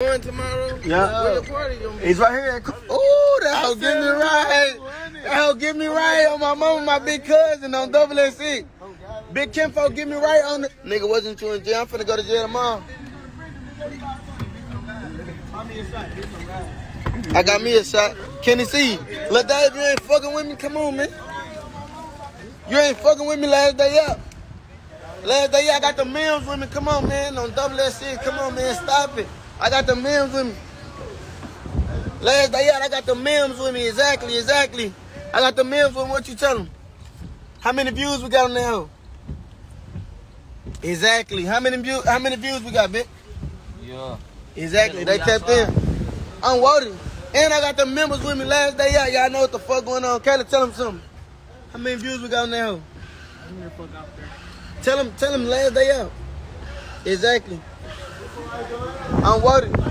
Going tomorrow? Yeah. Where the party gonna be? He's right here. Ooh, that hoe give me right. That hoe give me right on my mama, my big cousin on double SC. Big Kimfo give me right on the. Nigga wasn't you in jail. I'm finna go to jail tomorrow. I got me a shot. Kenny C. Look, Dave, you ain't fucking with me. Come on, man. You ain't fucking with me last day up. Last day, I got the meals with me. Come on, man. On double SC. Come on, man. Stop it. I got the meals with me. Last day out, I got the memes with me. Exactly, exactly. I got the memes with me. What you tell them? How many views we got on that hoe? Exactly. How many views? How many views we got, bitch? Yeah. Exactly. They tapped in. I'm voting. And I got the members with me last day out. Y'all know what the fuck going on. Kayla, tell them something. How many views we got on that hoe? Tell them, tell them last day out. Exactly. I'm voting.